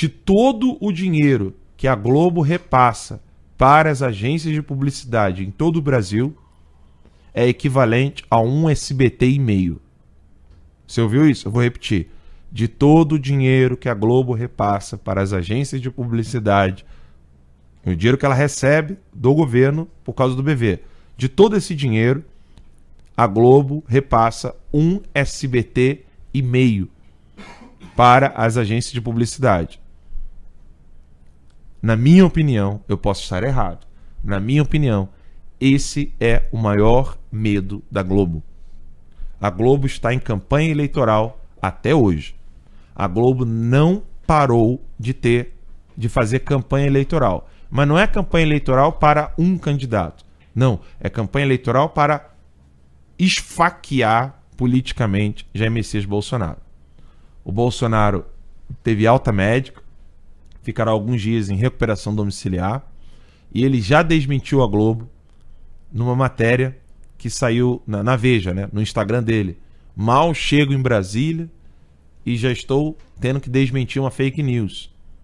de todo o dinheiro que a Globo repassa para as agências de publicidade em todo o Brasil é equivalente a um SBT e meio. Você ouviu isso? Eu vou repetir. De todo o dinheiro que a Globo repassa para as agências de publicidade, o dinheiro que ela recebe do governo por causa do BV, de todo esse dinheiro, a Globo repassa um SBT e meio para as agências de publicidade. Na minha opinião, eu posso estar errado. Na minha opinião, esse é o maior medo da Globo. A Globo está em campanha eleitoral até hoje. A Globo não parou de ter de fazer campanha eleitoral, mas não é campanha eleitoral para um candidato. Não, é campanha eleitoral para esfaquear politicamente Jair Messias Bolsonaro. O Bolsonaro teve alta médica, ficará alguns dias em recuperação domiciliar e ele já desmentiu a Globo numa matéria que saiu na, na Veja, né, no Instagram dele. Mal chego em Brasília e já estou tendo que desmentir uma fake news.